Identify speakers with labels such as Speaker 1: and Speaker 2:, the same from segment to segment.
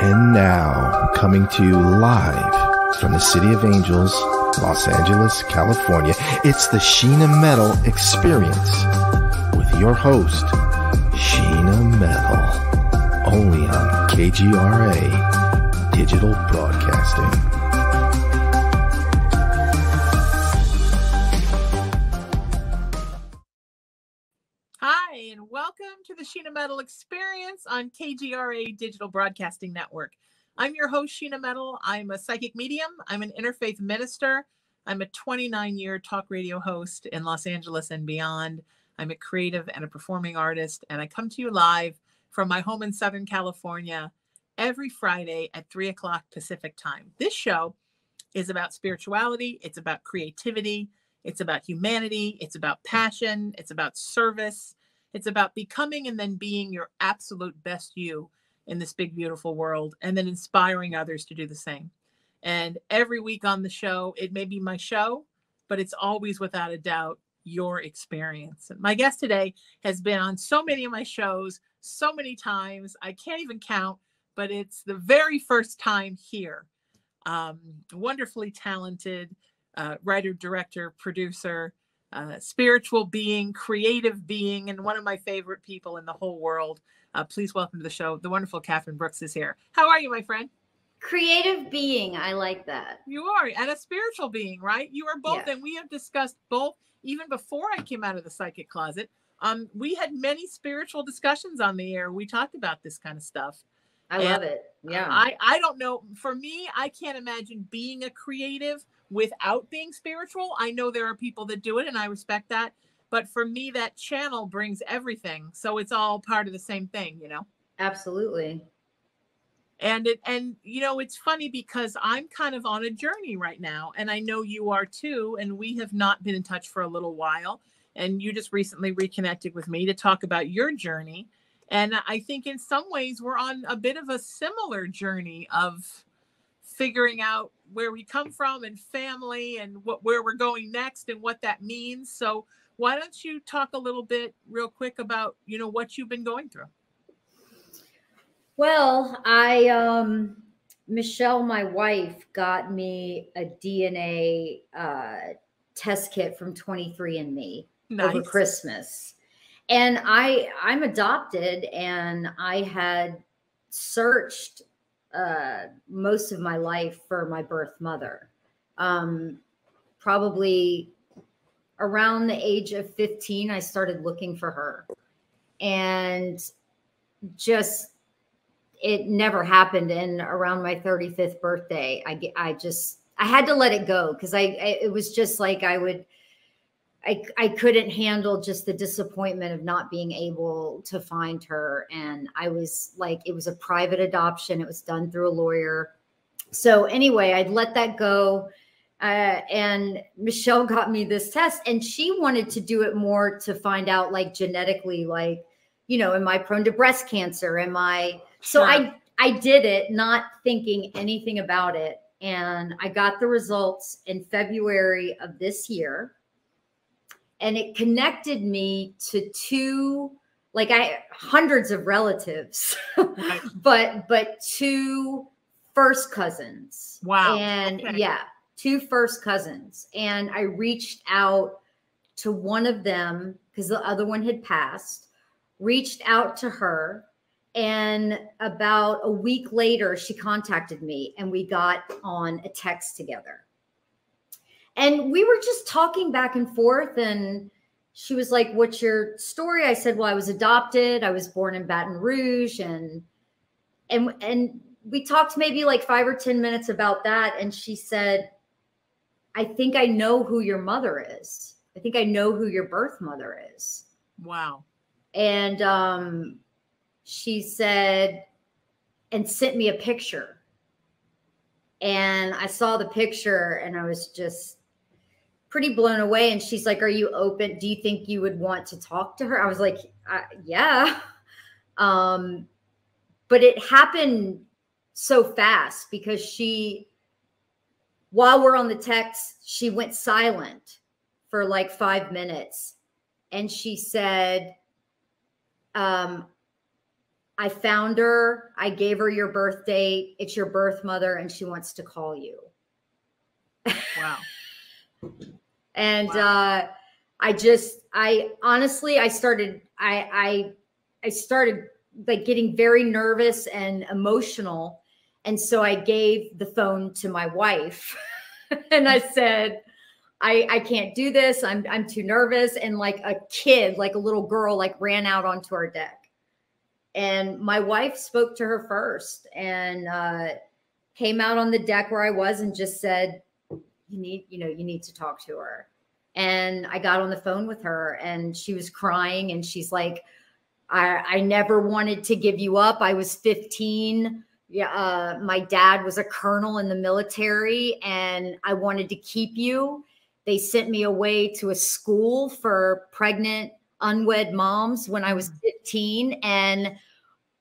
Speaker 1: And now, coming to you live from the City of Angels, Los Angeles, California, it's the Sheena Metal Experience with your host, Sheena Metal, only on KGRA Digital Broadcasting.
Speaker 2: Hi, and welcome to the Sheena Metal Experience on KGRA Digital Broadcasting Network. I'm your host, Sheena Metal. I'm a psychic medium, I'm an interfaith minister, I'm a 29 year talk radio host in Los Angeles and beyond. I'm a creative and a performing artist, and I come to you live from my home in Southern California every Friday at 3 o'clock Pacific time. This show is about spirituality, it's about creativity, it's about humanity, it's about passion, it's about service, it's about becoming and then being your absolute best you in this big, beautiful world, and then inspiring others to do the same. And every week on the show, it may be my show, but it's always without a doubt your experience. And my guest today has been on so many of my shows so many times, I can't even count, but it's the very first time here. Um, wonderfully talented uh, writer, director, producer, uh, spiritual being, creative being, and one of my favorite people in the whole world. Uh, please welcome to the show. The wonderful Katherine Brooks is here. How are you, my friend?
Speaker 3: Creative being. I like that.
Speaker 2: You are, and a spiritual being, right? You are both,
Speaker 3: Yeah.
Speaker 2: and we have discussed both even before I came out of the psychic closet. Um, we had many spiritual discussions on the air. We talked about this kind of stuff.
Speaker 3: I
Speaker 2: And
Speaker 3: love it. Yeah.
Speaker 2: I, I don't know. For me, I can't imagine being a creative without being spiritual. I know there are people that do it, and I respect that. But for me, that channel brings everything. So it's all part of the same thing, you know?
Speaker 3: Absolutely.
Speaker 2: and it and you know it's funny because i'm kind of on a journey right now and i know you are too and we have not been in touch for a little while and you just recently reconnected with me to talk about your journey and i think in some ways we're on a bit of a similar journey of figuring out where we come from and family and what where we're going next and what that means. So why don't you talk a little bit real quick about you know what you've been going through?
Speaker 3: Well, I um Michelle, my wife, got me a DNA uh, test kit from 23andMe over
Speaker 2: nice.
Speaker 3: Christmas. And I I'm adopted and I had searched uh most of my life for my birth mother. Um probably around the age of 15 I started looking for her. And just it never happened and around my 35th birthday I I just I had to let it go cuz I, I it was just like I would I, I couldn't handle just the disappointment of not being able to find her. And I was like, it was a private adoption. It was done through a lawyer. So anyway, I'd let that go. Uh, and Michelle got me this test and she wanted to do it more to find out like genetically, like, you know, am I prone to breast cancer? Am I, so
Speaker 2: Sure.
Speaker 3: I, I did it not thinking anything about it. And I got the results in February of this year and it connected me to two like i hundreds of relatives
Speaker 2: Right.
Speaker 3: but but two first cousins
Speaker 2: Wow,
Speaker 3: and
Speaker 2: okay.
Speaker 3: yeah two first cousins and i reached out to one of them because the other one had passed reached out to her and about a week later she contacted me and we got on a text together and we were just talking back and forth and she was like what's your story? I said well i was adopted. I was born in baton rouge and and and we talked maybe like five or ten minutes about that and she said i think i know who your mother is. I think i know who your birth mother is.
Speaker 2: Wow.
Speaker 3: and um she said and sent me a picture. And i saw the picture and i was just pretty blown away and she's like are you open do you think you would want to talk to her i was like uh, yeah um but it happened so fast because she while we're on the text she went silent for like five minutes and she said um I found her. I gave her your birth date. It's your birth mother, and she wants to call you.
Speaker 2: Wow.
Speaker 3: and
Speaker 2: Wow.
Speaker 3: uh, I just, I honestly, I started, I, I, I started like getting very nervous and emotional, and so I gave the phone to my wife, and I said. I, I can't do this. I'm I'm too nervous. And like a kid, like a little girl, like ran out onto our deck. And my wife spoke to her first and uh, came out on the deck where I was and just said, "You need, you know, you need to talk to her." And I got on the phone with her, and she was crying, and she's like, "I I never wanted to give you up. I was 15." Yeah, uh, my dad was a colonel in the military, and I wanted to keep you they sent me away to a school for pregnant unwed moms when I was 15 and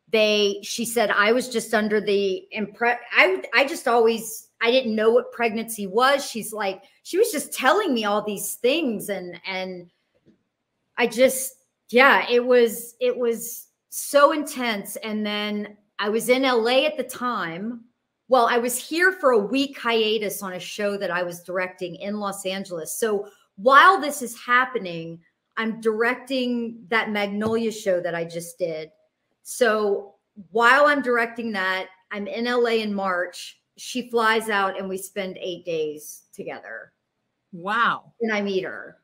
Speaker 3: they she said I was just under the impress I I just always I didn't know what pregnancy was. She's like she was just telling me all these things and and I just yeah, it was it was so intense and then I was in LA at the time well, I was here for a week hiatus on a show that I was directing in Los Angeles. So while this is happening, I'm directing that Magnolia show that I just did. So while I'm directing that, I'm in LA in March. She flies out and we spend eight days together.
Speaker 2: Wow.
Speaker 3: And I meet her.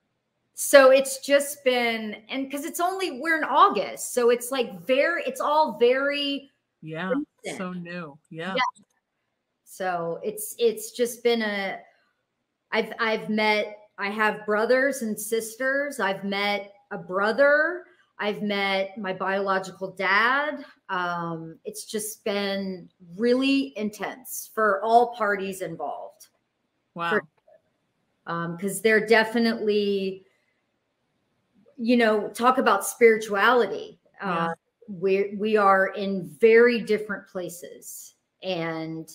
Speaker 3: So it's just been, and because it's only, we're in August. So it's like very, it's all very,
Speaker 2: Yeah.
Speaker 3: Instant.
Speaker 2: So new. Yeah.
Speaker 3: Yeah. So it's it's just been a I've I've met I have brothers and sisters. I've met a brother. I've met my biological dad. Um, it's just been really intense for all parties involved
Speaker 2: Wow.
Speaker 3: because they're definitely, you know, talk about spirituality.
Speaker 2: Yeah.
Speaker 3: Uh, we we are in very different places, and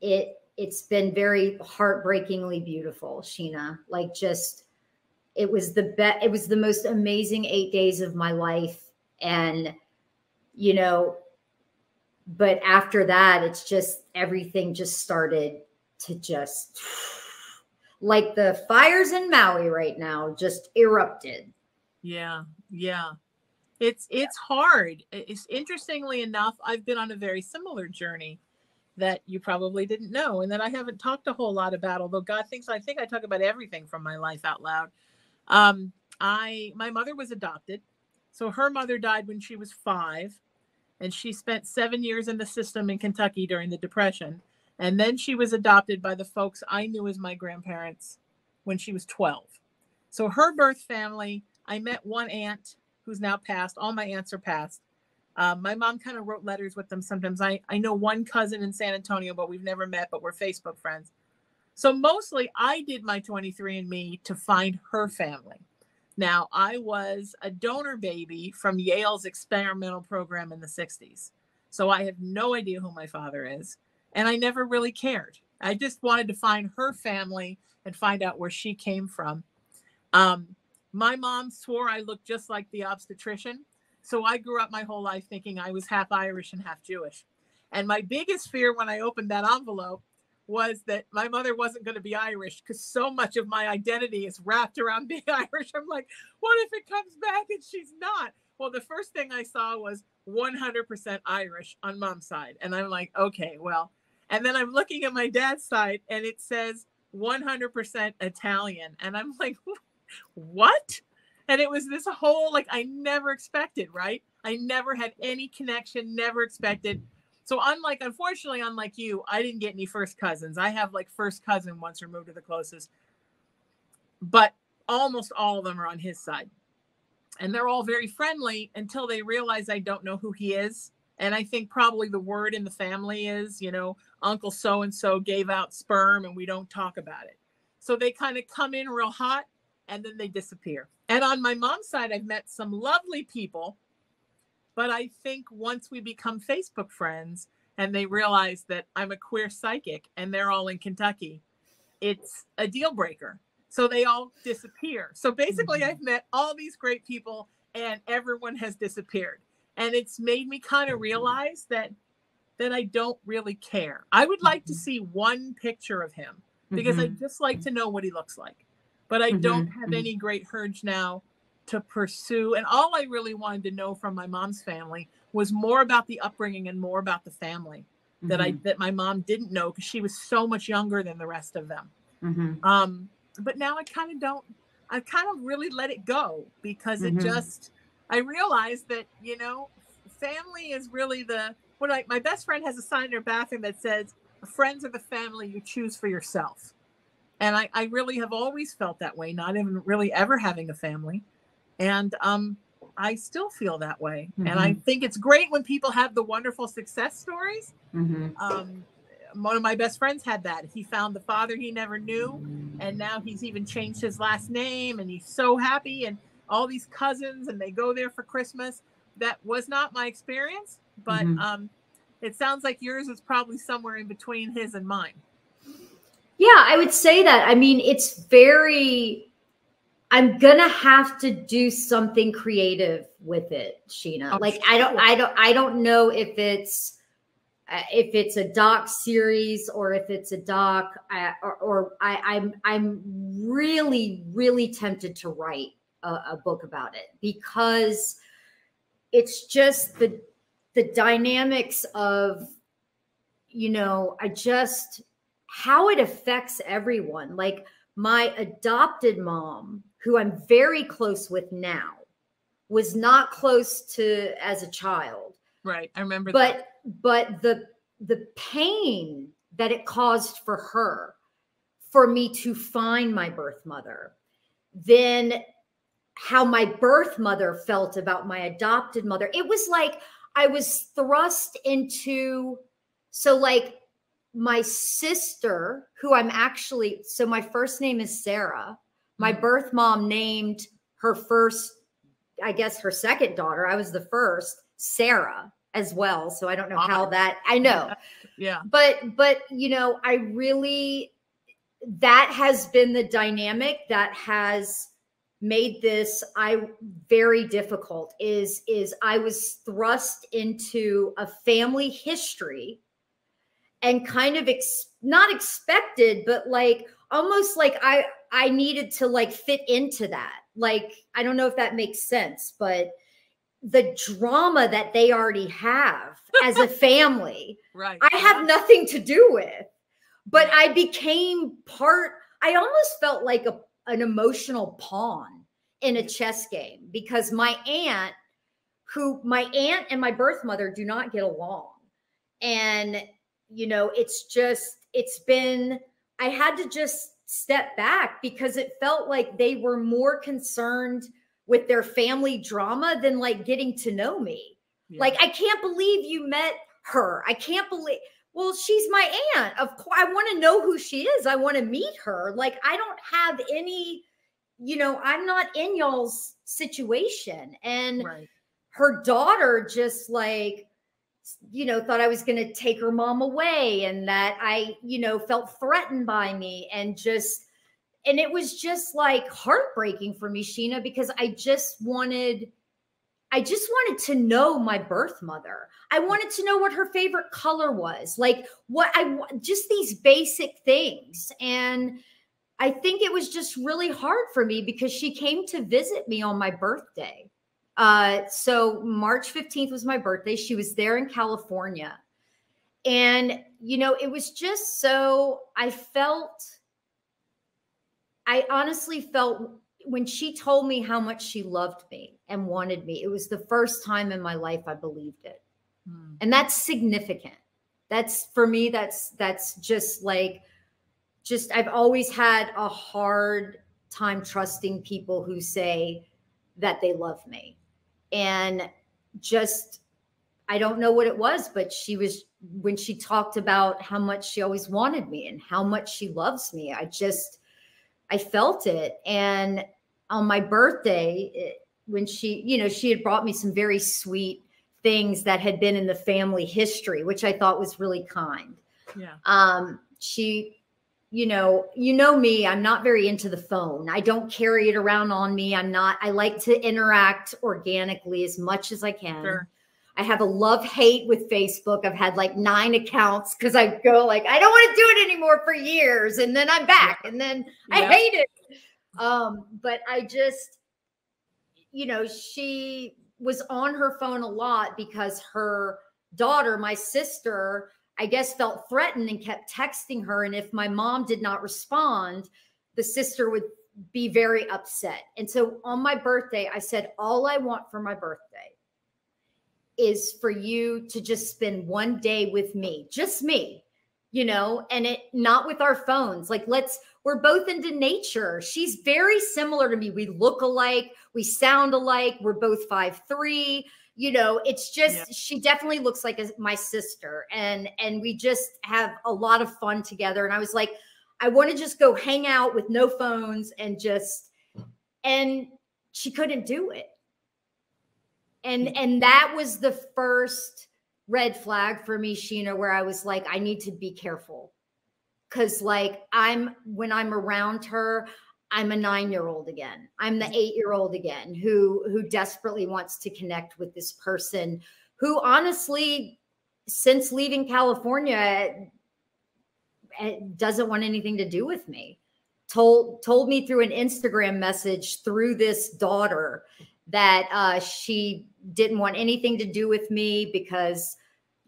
Speaker 3: it it's been very heartbreakingly beautiful, Sheena. Like just it was the best. It was the most amazing eight days of my life, and you know, but after that, it's just everything just started to just like the fires in Maui right now just erupted.
Speaker 2: Yeah. Yeah. It's it's hard. It's interestingly enough, I've been on a very similar journey that you probably didn't know and that I haven't talked a whole lot about, although God thinks I think I talk about everything from my life out loud. Um, I my mother was adopted. So her mother died when she was five, and she spent seven years in the system in Kentucky during the Depression. And then she was adopted by the folks I knew as my grandparents when she was 12. So her birth family, I met one aunt who's now passed. All my aunts are passed. Um, my mom kind of wrote letters with them sometimes. I, I know one cousin in San Antonio, but we've never met, but we're Facebook friends. So mostly I did my 23andMe to find her family. Now, I was a donor baby from Yale's experimental program in the 60s. So I have no idea who my father is. And I never really cared. I just wanted to find her family and find out where she came from. Um, my mom swore I looked just like the obstetrician. So I grew up my whole life thinking I was half Irish and half Jewish. And my biggest fear when I opened that envelope was that my mother wasn't going to be Irish because so much of my identity is wrapped around being Irish. I'm like, what if it comes back and she's not? Well, the first thing I saw was 100% Irish on mom's side. And I'm like, okay, well. And then I'm looking at my dad's side and it says 100% Italian. And I'm like, what? And it was this whole like I never expected, right? I never had any connection, never expected. So unlike unfortunately, unlike you, I didn't get any first cousins. I have like first cousin once removed to the closest. But almost all of them are on his side. And they're all very friendly until they realize I don't know who he is. And I think probably the word in the family is, you know, Uncle so and so gave out sperm and we don't talk about it. So they kind of come in real hot and then they disappear. And on my mom's side, I've met some lovely people. But I think once we become Facebook friends and they realize that I'm a queer psychic and they're all in Kentucky, it's a deal breaker. So they all disappear. So basically,
Speaker 3: Mhm.
Speaker 2: I've met all these great people and everyone has disappeared. and it's made me kind of realize that that I don't really care. I would like to
Speaker 3: Mhm.
Speaker 2: see one picture of him because I
Speaker 3: Mhm.
Speaker 2: just like to know what he looks like. But I don't have
Speaker 3: mhm.
Speaker 2: any great urge now to pursue. And all I really wanted to know from my mom's family was more about the upbringing and more about the family that I
Speaker 3: Mhm.
Speaker 2: that my mom didn't know because she was so much younger than the rest of them.
Speaker 3: Mhm.
Speaker 2: Um, but now I kind of don't. I kind of really let it go because it just. I realized that you know, family is really the what I my best friend has a sign in her bathroom that says, "Friends are the family you choose for yourself," and I I really have always felt that way, not even really ever having a family, and um. I still feel that way. And I think it's great when people have the wonderful success stories
Speaker 3: Mhm.
Speaker 2: um, one of my best friends had that. He found the father he never knew, and now he's even changed his last name, and he's so happy. And all these cousins, and they go there for Christmas. That was not my experience, but
Speaker 3: Mhm.
Speaker 2: um, it sounds like yours is probably somewhere in between his and mine.
Speaker 3: Yeah, I would say that. I mean, it's very. I'm gonna have to do something creative with it, Sheena.
Speaker 2: Oh,
Speaker 3: like I don't. I don't, I don't know if it's uh, if it's a doc series or if it's a doc, uh, or, or I, I'm I'm really really tempted to write a, a book about it because it's just the the dynamics of you know I just how it affects everyone. Like my adopted mom, who I'm very close with now, was not close to as a child.
Speaker 2: Right. I remember that.
Speaker 3: But but the the pain that it caused for her for me to find my birth mother, then how my birth mother felt about my adopted mother. It was like I was thrust into so like my sister, who I'm actually, so my first name is Sarah. My
Speaker 2: Mhm.
Speaker 3: birth mom named her first, I guess her second daughter, I was the first, Sarah as well. So I don't know how that, I know.
Speaker 2: Yeah.
Speaker 3: But, but, you know, I really, that has been the dynamic that has made this i very difficult is is i was thrust into a family history and kind of ex- not expected but like almost like i i needed to like fit into that. Like i don't know if that makes sense but the drama that they already have as a family
Speaker 2: Right.
Speaker 3: i have nothing to do with. But i became part i almost felt like a, an emotional pawn in a chess game because my aunt who my aunt and my birth mother do not get along. And you know it's just it's been i had to just step back because it felt like they were more concerned with their family drama than like getting to know me.
Speaker 2: Yeah.
Speaker 3: like i can't believe you met her. I can't believe well she's my aunt. Of course i want to know who she is. I want to meet her. Like i don't have any you know i'm not in y'all's situation. And
Speaker 2: right.
Speaker 3: her daughter just like you know thought i was going to take her mom away and that i you know felt threatened by me and just and it was just like heartbreaking for me sheena because i just wanted i just wanted to know my birth mother. I wanted to know what her favorite color was like what i just these basic things. And i think it was just really hard for me because she came to visit me on my birthday uh, so March 15th was my birthday. She was there in California. And, you know, it was just so I felt, I honestly felt when she told me how much she loved me and wanted me, it was the first time in my life I believed it.
Speaker 2: Hmm.
Speaker 3: And that's significant. That's for me, that's, that's just like, just, I've always had a hard time trusting people who say that they love me and just I don't know what it was, but she was when she talked about how much she always wanted me and how much she loves me. I just I felt it, and on my birthday, it, when she you know she had brought me some very sweet things that had been in the family history, which I thought was really kind.
Speaker 2: Yeah.
Speaker 3: Um, she you know, you know me, I'm not very into the phone. I don't carry it around on me. I'm not, I like to interact organically as much as I can.
Speaker 2: Sure.
Speaker 3: I have a love hate with Facebook. I've had like nine accounts because I go like, I don't want to do it anymore for years. And then I'm back and then I
Speaker 2: Yeah.
Speaker 3: hate it. Um, but I just, you know, she was on her phone a lot because her daughter, my sister, I guess felt threatened and kept texting her. And if my mom did not respond, the sister would be very upset. And so on my birthday, I said, All I want for my birthday is for you to just spend one day with me, just me, you know, and it not with our phones. Like, let's, we're both into nature. She's very similar to me. We look alike, we sound alike, we're both five three. You know, it's just
Speaker 2: Yeah.
Speaker 3: she definitely looks like a, my sister, and and we just have a lot of fun together. And I was like, I want to just go hang out with no phones and just, and she couldn't do it and mm. and that was the first red flag for me sheena where i was like i need to be careful because like i'm when i'm around her i'm a nine year old again i'm the eight year old again who who desperately wants to connect with this person who honestly since leaving california eh, doesn't want anything to do with me told told me through an instagram message through this daughter that uh, she didn't want anything to do with me because,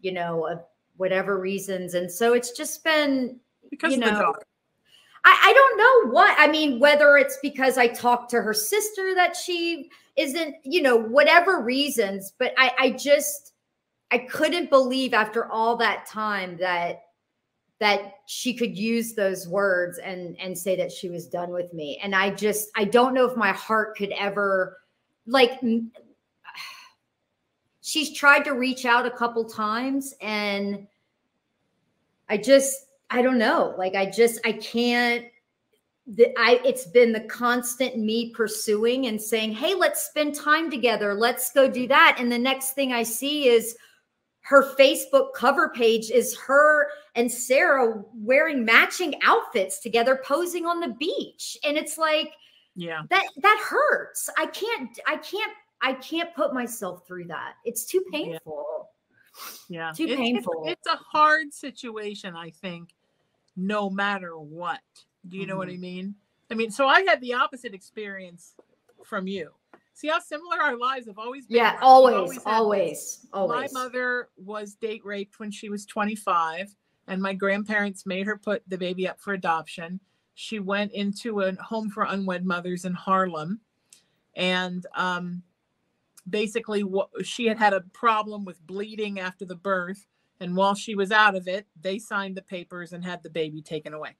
Speaker 3: you know, of whatever reasons. And so it's just been,
Speaker 2: because
Speaker 3: you
Speaker 2: of the
Speaker 3: know,
Speaker 2: daughter.
Speaker 3: I, I don't know what, I mean, whether it's because I talked to her sister that she isn't, you know, whatever reasons, but I, I just, I couldn't believe after all that time that that she could use those words and and say that she was done with me. And i just i don't know if my heart could ever like she's tried to reach out a couple times and i just i don't know like i just i can't the, I it's been the constant me pursuing and saying, "Hey, let's spend time together. Let's go do that." And the next thing I see is her Facebook cover page is her and Sarah wearing matching outfits together posing on the beach. And it's like
Speaker 2: Yeah.
Speaker 3: that that hurts. I can't I can't I can't put myself through that. It's too painful.
Speaker 2: Yeah.
Speaker 3: Too
Speaker 2: It's- it's-
Speaker 3: painful.
Speaker 2: It's, a hard situation, I think, no matter what. Do you know what I
Speaker 3: Mm-hmm.
Speaker 2: mean? I mean, so I had the opposite experience from you. See how similar our lives have always been.
Speaker 3: Yeah,
Speaker 2: right? We've
Speaker 3: always, always, always.
Speaker 2: My mother was date raped when she was 25, and my grandparents made her put the baby up for adoption. She went into a home for unwed mothers in Harlem, and um, basically, what she had had a problem with bleeding after the birth, and while she was out of it, they signed the papers and had the baby taken away.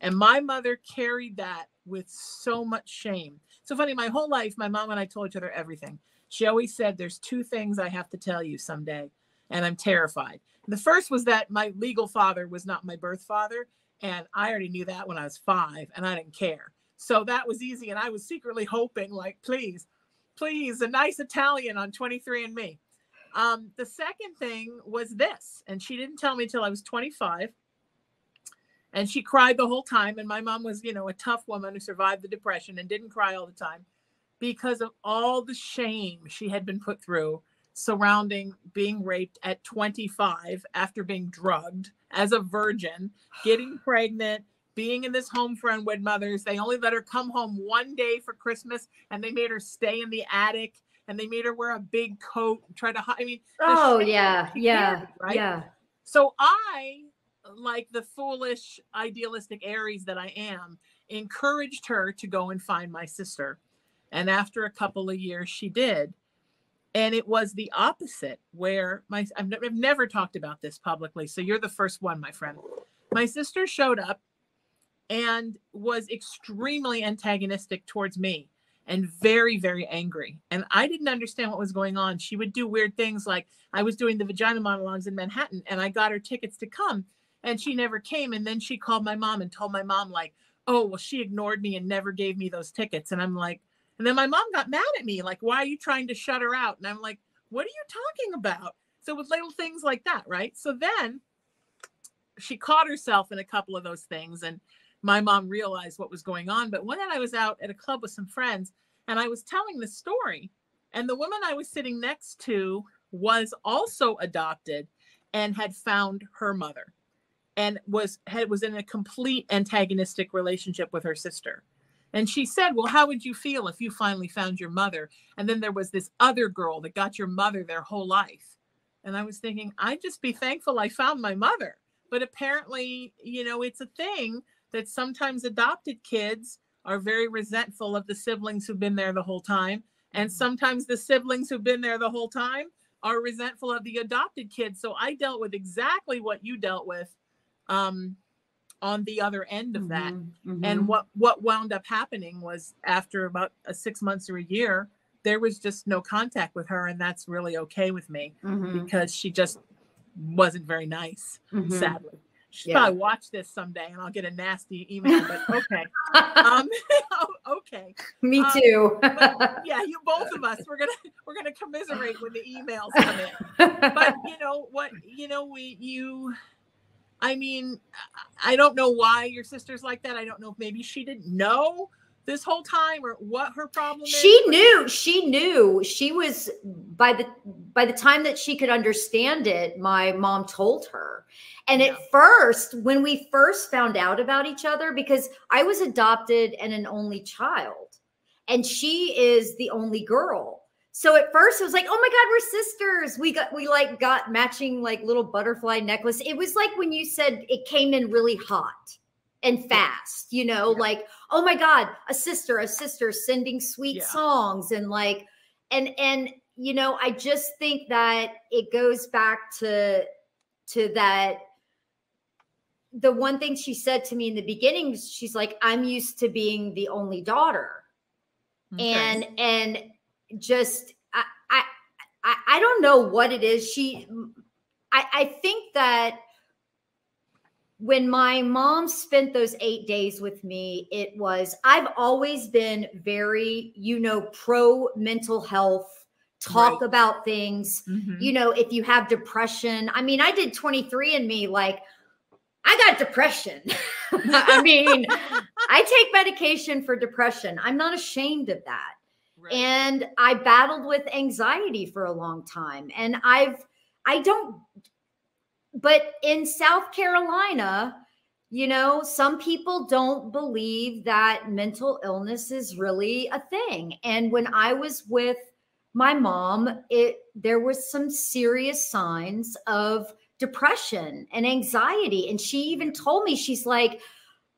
Speaker 2: And my mother carried that with so much shame. So funny, my whole life, my mom and I told each other everything. She always said, There's two things I have to tell you someday, and I'm terrified. The first was that my legal father was not my birth father, and I already knew that when I was five, and I didn't care. So that was easy. And I was secretly hoping, like, please, please, a nice Italian on 23andMe. Um, the second thing was this, and she didn't tell me till I was 25 and she cried the whole time and my mom was you know a tough woman who survived the depression and didn't cry all the time because of all the shame she had been put through surrounding being raped at 25 after being drugged as a virgin getting pregnant being in this home for unwed mothers. They only let her come home one day for christmas and they made her stay in the attic and they made her wear a big coat and try to hide i mean
Speaker 3: Oh yeah, yeah,
Speaker 2: right?
Speaker 3: yeah.
Speaker 2: So I, like the foolish, idealistic Aries that I am, encouraged her to go and find my sister. And after a couple of years, she did. And it was the opposite, where my I've, ne- I've never talked about this publicly. So you're the first one, my friend. My sister showed up and was extremely antagonistic towards me and very, very angry. And I didn't understand what was going on. She would do weird things like I was doing the vagina monologues in Manhattan and I got her tickets to come and she never came. And then she called my mom and told my mom, like, oh, well, she ignored me and never gave me those tickets. And I'm like, and then my mom got mad at me, like, why are you trying to shut her out? And I'm like, what are you talking about? So with little things like that, right? So then she caught herself in a couple of those things and my mom realized what was going on. But one night I was out at a club with some friends and I was telling the story. And the woman I was sitting next to was also adopted and had found her mother and was had was in a complete antagonistic relationship with her sister and she said well how would you feel if you finally found your mother and then there was this other girl that got your mother their whole life and i was thinking i'd just be thankful i found my mother but apparently you know it's a thing that sometimes adopted kids are very resentful of the siblings who've been there the whole time and sometimes the siblings who've been there the whole time are resentful of the adopted kids. So I dealt with exactly what you dealt with um, on the other end of that.
Speaker 3: Mhm, mhm.
Speaker 2: And what what wound up happening was after about a six months or a year, there was just no contact with her, and that's really okay with me
Speaker 3: Mhm,
Speaker 2: because she just wasn't very nice.
Speaker 3: mhm.
Speaker 2: Sadly, she'll
Speaker 3: Yeah.
Speaker 2: probably watch this someday, and I'll get a nasty email. But okay, um, okay
Speaker 3: Me
Speaker 2: um,
Speaker 3: too.
Speaker 2: yeah, you both of us. We're gonna we're gonna commiserate when the emails come in. But you know what? You know we you. I mean, I I don't know why your sister's like that. I don't know if maybe she didn't know this whole time or what her problem is.
Speaker 3: she
Speaker 2: but-
Speaker 3: knew she knew. She was by the by the time that she could understand it my mom told her. And
Speaker 2: Yeah.
Speaker 3: at first when we first found out about each other because i was adopted and an only child and she is the only girl. So at first it was like oh my god we're sisters. We got we like got matching like little butterfly necklace. It was like when you said it came in really hot and fast you know
Speaker 2: Yeah.
Speaker 3: like oh my god a sister a sister sending sweet
Speaker 2: Yeah.
Speaker 3: songs and like and and you know i just think that it goes back to to that the one thing she said to me in the beginning she's like i'm used to being the only daughter
Speaker 2: Okay.
Speaker 3: and and just I, I i i don't know what it is she i i think that when my mom spent those eight days with me it was i've always been very you know pro mental health talk
Speaker 2: Right.
Speaker 3: about things
Speaker 2: Mhm.
Speaker 3: you know if you have depression i mean i did 23andMe like i got depression i mean i take medication for depression i'm not ashamed of that
Speaker 2: Right.
Speaker 3: and i battled with anxiety for a long time and i've i don't but in south carolina you know some people don't believe that mental illness is really a thing. And when i was with my mom it there was some serious signs of depression and anxiety. And she even told me she's like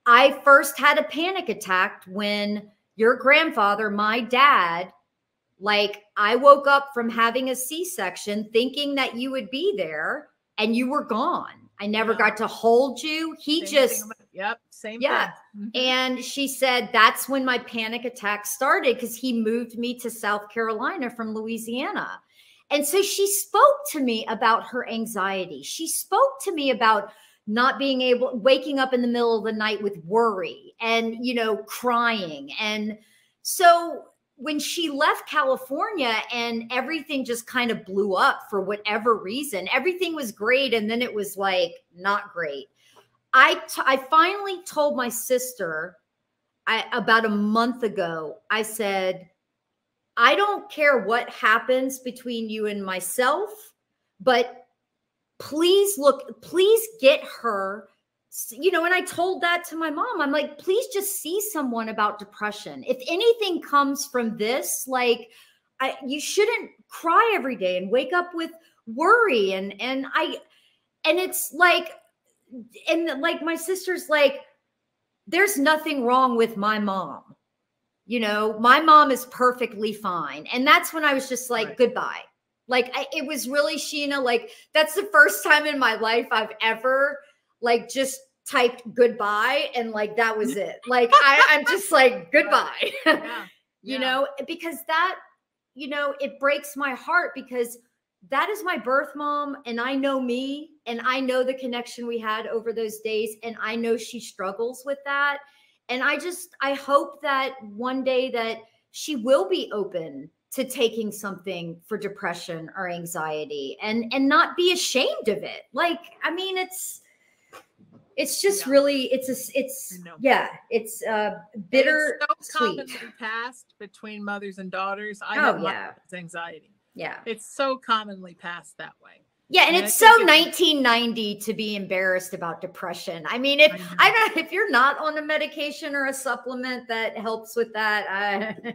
Speaker 3: i first had a panic attack when your grandfather, my dad, like I woke up from having a C section thinking that you would be there and you were gone. I never got to hold you. He
Speaker 2: Same
Speaker 3: just,
Speaker 2: yep, same
Speaker 3: Yeah.
Speaker 2: thing. Mhm.
Speaker 3: and she said that's when my panic attack started because he moved me to South Carolina from Louisiana. And so she spoke to me about her anxiety. She spoke to me about not being able waking up in the middle of the night with worry and you know crying and so when she left California and everything just kind of blew up for whatever reason everything was great and then it was like not great. I I finally told my sister I about a month ago I said I don't care what happens between you and myself but please look please get her you know and i told that to my mom. I'm like please just see someone about depression. If anything comes from this like i you shouldn't cry every day and wake up with worry and and i and it's like and like my sister's like there's nothing wrong with my mom. You know my mom is perfectly fine. And that's when i was just like
Speaker 2: Right.
Speaker 3: goodbye. Like I, it was really sheena like that's the first time in my life i've ever like just typed goodbye and like that was it. Like I, i'm just like goodbye.
Speaker 2: Yeah.
Speaker 3: you
Speaker 2: Yeah.
Speaker 3: know because that you know it breaks my heart because that is my birth mom and i know me and i know the connection we had over those days and i know she struggles with that. And i just i hope that one day that she will be open to taking something for depression or anxiety and and not be ashamed of it. Like i mean it's it's just really it's a it's yeah it's uh
Speaker 2: And
Speaker 3: bitter
Speaker 2: it's so
Speaker 3: sweet
Speaker 2: commonly passed between mothers and daughters. I
Speaker 3: Oh,
Speaker 2: have
Speaker 3: yeah.
Speaker 2: anxiety.
Speaker 3: Yeah.
Speaker 2: It's so commonly passed that way.
Speaker 3: Yeah, and
Speaker 2: And
Speaker 3: it's so
Speaker 2: think it's-
Speaker 3: 1990 to be embarrassed about depression. I mean, if
Speaker 2: I know.
Speaker 3: I don't if you're not on a medication or a supplement that helps with that, I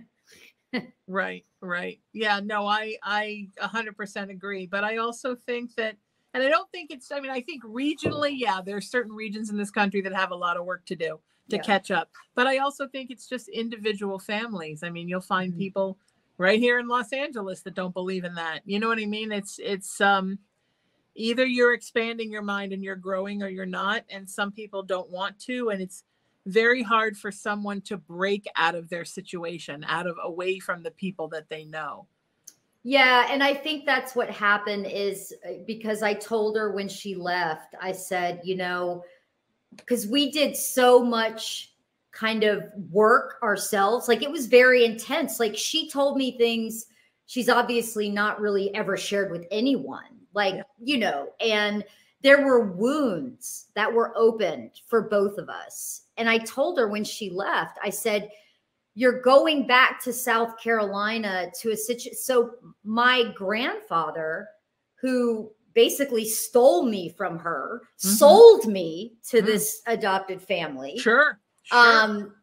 Speaker 2: Right, right. Yeah, no, I I 100% agree, but I also think that and I don't think it's I mean, I think regionally, yeah, there's certain regions in this country that have a lot of work to do to
Speaker 3: Yeah.
Speaker 2: catch up. But I also think it's just individual families. I mean, you'll find
Speaker 3: Mhm.
Speaker 2: people right here in Los Angeles that don't believe in that. You know what I mean? It's it's um either you're expanding your mind and you're growing or you're not and some people don't want to and it's very hard for someone to break out of their situation, out of away from the people that they know.
Speaker 3: Yeah, and I think that's what happened is uh, because I told her when she left, I said, you know, because we did so much kind of work ourselves, like it was very intense. Like she told me things she's obviously not really ever shared with anyone, like,
Speaker 2: Yeah.
Speaker 3: you know, and there were wounds that were opened for both of us. And I told her when she left, I said, you're going back to South Carolina to a situation. So my grandfather, who basically stole me from her,
Speaker 2: Mhm.
Speaker 3: sold me to
Speaker 2: Mm.
Speaker 3: this adopted family.
Speaker 2: Sure. sure.
Speaker 3: Um,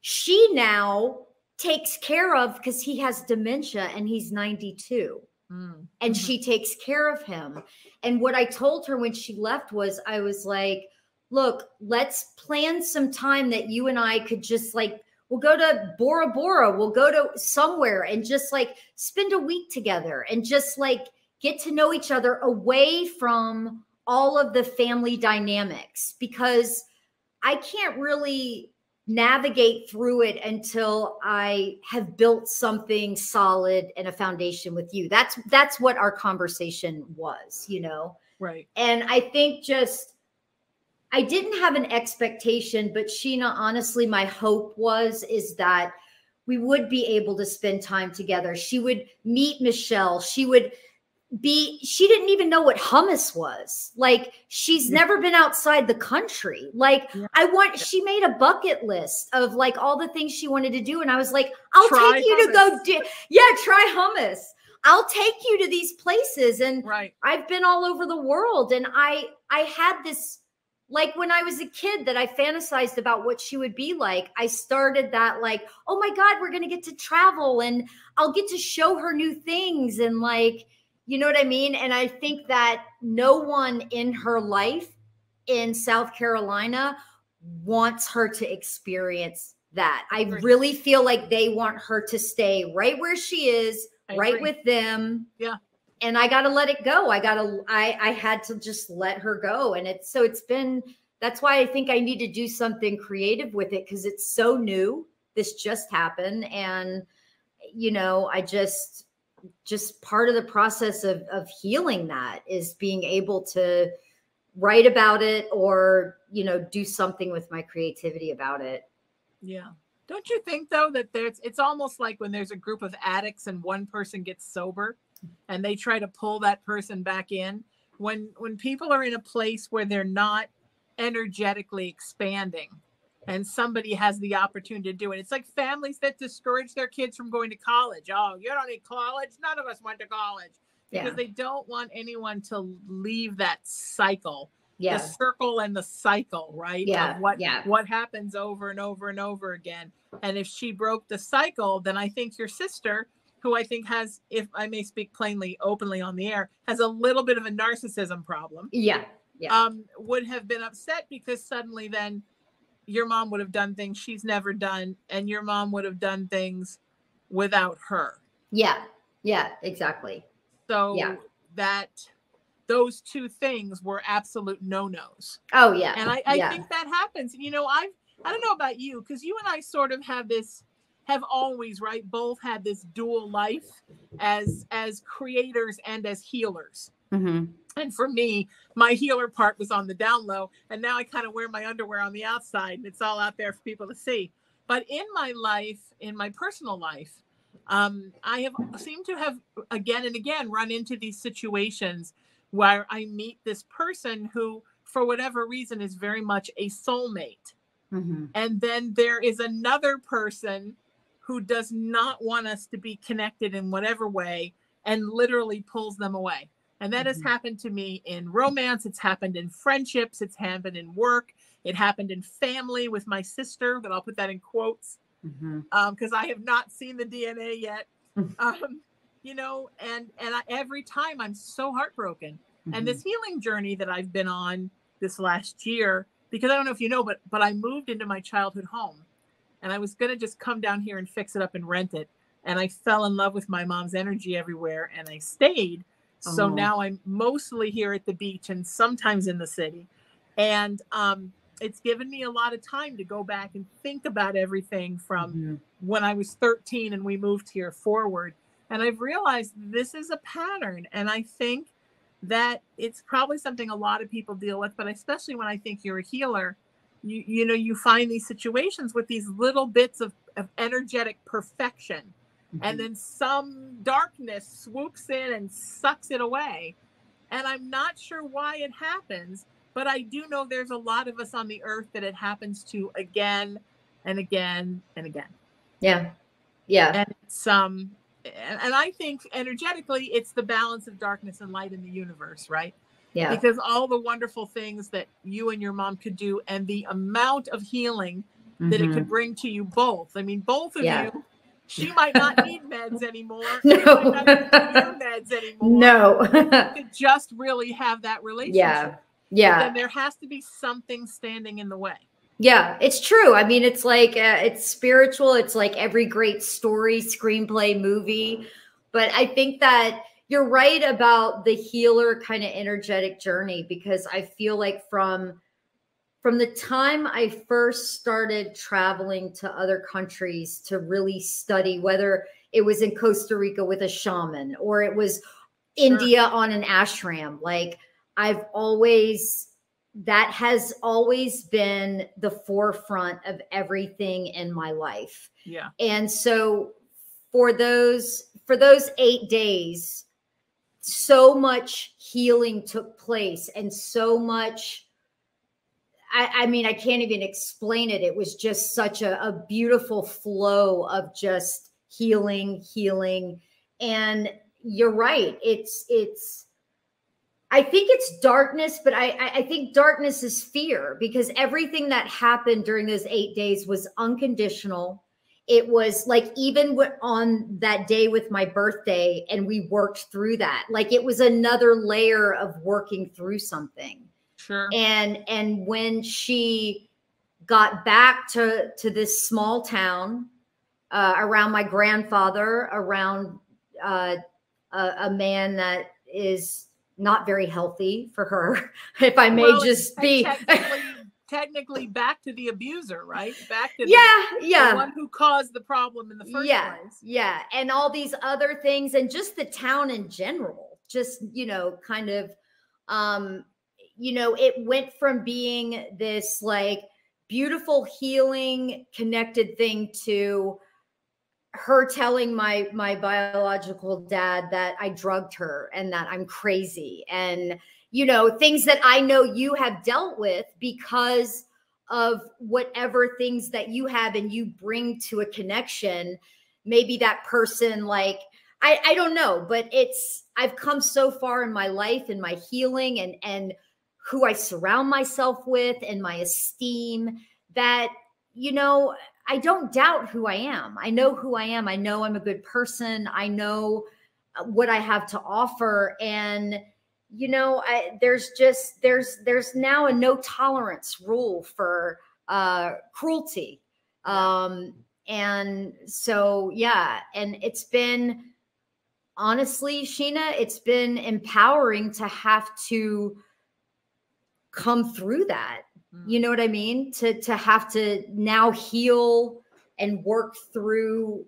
Speaker 3: she now takes care of because he has dementia and he's 92
Speaker 2: Mm,
Speaker 3: and
Speaker 2: mhm.
Speaker 3: she takes care of him. And what I told her when she left was, I was like, look, let's plan some time that you and I could just like, we'll go to Bora Bora, we'll go to somewhere and just like spend a week together and just like get to know each other away from all of the family dynamics because I can't really navigate through it until I have built something solid and a foundation with you. That's that's what our conversation was, you know.
Speaker 2: right.
Speaker 3: And I think just I didn't have an expectation, but Sheena, honestly, my hope was is that we would be able to spend time together. She would meet Michelle. She would be she didn't even know what hummus was. Like she's
Speaker 2: Yeah.
Speaker 3: never been outside the country. Like
Speaker 2: Yeah.
Speaker 3: I want she made a bucket list of like all the things she wanted to do and I was like, "I'll
Speaker 2: Try
Speaker 3: take you to go do Yeah, try hummus. I'll take you to these places and
Speaker 2: Right.
Speaker 3: I've been all over the world and I I had this like when I was a kid that I fantasized about what she would be like. I started that like, oh my god, we're going to get to travel and I'll get to show her new things and like, you know what I mean? And I think that no one in her life in South Carolina wants her to experience that. I really feel like they want her to stay right where she is,
Speaker 2: I
Speaker 3: right
Speaker 2: agree.
Speaker 3: with them.
Speaker 2: Yeah.
Speaker 3: And I got to let it go. I got to I I had to just let her go and it's so it's been that's why I think I need to do something creative with it cuz it's so new. This just happened and you know, I just just part of the process of of healing that is being able to write about it or, you know, do something with my creativity about it.
Speaker 2: Yeah. Don't you think though that there's it's almost like when there's a group of addicts and one person gets sober and they try to pull that person back in when when people are in a place where they're not energetically expanding and somebody has the opportunity to do it. It's like families that discourage their kids from going to college. Oh, you don't need college. None of us went to college because
Speaker 3: Yeah.
Speaker 2: they don't want anyone to leave that cycle
Speaker 3: Yeah.
Speaker 2: the circle and the cycle, right?
Speaker 3: Yeah,
Speaker 2: Of what
Speaker 3: yeah.
Speaker 2: what happens over and over and over again. And if she broke the cycle, then I think your sister, who I think has, if I may speak plainly, openly on the air, has a little bit of a narcissism problem.
Speaker 3: Yeah. Yeah.
Speaker 2: Um, would have been upset because suddenly then your mom would have done things she's never done, and your mom would have done things without her.
Speaker 3: Yeah. Yeah. Exactly.
Speaker 2: So
Speaker 3: Yeah.
Speaker 2: that those two things were absolute no-nos.
Speaker 3: Oh yeah.
Speaker 2: and I, I
Speaker 3: yeah.
Speaker 2: think that happens. You know, I I don't know about you because you and I sort of have this have always right both had this dual life as as creators and as healers.
Speaker 3: Mhm.
Speaker 2: And for me, my healer part was on the down low, and now I kind of wear my underwear on the outside, and it's all out there for people to see. But in my life, in my personal life, um, I have seemed to have again and again run into these situations where I meet this person who, for whatever reason, is very much a soulmate.
Speaker 3: Mhm.
Speaker 2: And then there is another person who does not want us to be connected in whatever way. and literally pulls them away. And that has
Speaker 3: Mhm.
Speaker 2: happened to me in romance. It's happened in friendships. It's happened in work. It happened in family with my sister, but I'll put that in quotes because I have not seen the DNA yet.
Speaker 3: Mhm.
Speaker 2: um, you know, and and I, every time I'm so heartbroken.
Speaker 3: Mhm.
Speaker 2: And this healing journey that I've been on this last year, because I don't know if you know, but but I moved into my childhood home, and I was gonna just come down here and fix it up and rent it, and I fell in love with my mom's energy everywhere, and I stayed. So
Speaker 3: Oh.
Speaker 2: now I'm mostly here at the beach and sometimes in the city, and um, it's given me a lot of time to go back and think about everything from
Speaker 3: Mhm.
Speaker 2: when I was 13 and we moved here forward. And I've realized this is a pattern. And I think that it's probably something a lot of people deal with, but especially when I think you're a healer, you, you know, you find these situations with these little bits of, of energetic perfection. And then some darkness swoops in and sucks it away. And I'm not sure why it happens, but I do know there's a lot of us on the earth that it happens to again and again and again.
Speaker 3: Yeah. Yeah.
Speaker 2: And it's um and, and i think energetically it's the balance of darkness and light in the universe right
Speaker 3: yeah
Speaker 2: because all the wonderful things that you and your mom could do and the amount of healing that it could bring to you both i mean both of
Speaker 3: Yeah.
Speaker 2: you she might not need meds anymore
Speaker 3: No.
Speaker 2: you might not need meds anymore
Speaker 3: no
Speaker 2: to just really have that relationship
Speaker 3: yeah
Speaker 2: But
Speaker 3: yeah
Speaker 2: then there has to be something standing in the way
Speaker 3: Yeah, it's true. I mean, it's like uh, it's spiritual. It's like every great story, screenplay, movie. But I think that you're right about the healer kind of energetic journey because I feel like from from the time I first started traveling to other countries to really study whether it was in Costa Rica with a shaman or it was India on an ashram, like I've always that has always been the forefront of everything in my life.
Speaker 2: yeah
Speaker 3: And so for those for those 8 days so much healing took place and so much I, I mean, I can't even explain it. It was just such a, a beautiful flow of just healing, healing. And you're right. It's it's I think it's darkness, but I, I I think darkness is fear because everything that happened during those eight days was unconditional. It was like even on that day with my birthday, and we worked through that. Like it was another layer of working through something
Speaker 2: sure
Speaker 3: and and when she got back to to this small town uh, around my grandfather around uh, a, a man that is not very healthy for her if i may
Speaker 2: Well,
Speaker 3: just be
Speaker 2: technically, back to the abuser, right? Back to the,
Speaker 3: yeah
Speaker 2: the
Speaker 3: yeah
Speaker 2: one who caused the problem in the first
Speaker 3: yeah
Speaker 2: place.
Speaker 3: yeah and all these other things and just the town in general just you know kind of um you know it went from being this like beautiful healing connected thing to her telling my my biological dad that I drugged her and that I'm crazy and you know things that I know you have dealt with because of whatever things that you have and you bring to a connection maybe that person like I I don't know but it's I've come so far in my life and my healing and and who I surround myself with and my esteem that you know I don't doubt who I am. I know who I am. I know I'm a good person. I know uh, what I have to offer and you know, I, there's just there's there's now a no tolerance rule for uh cruelty. Um and so yeah, and it's been honestly, Sheena, it's been empowering to have to come through that
Speaker 2: Mm.
Speaker 3: you know what i mean to to have to now heal and work through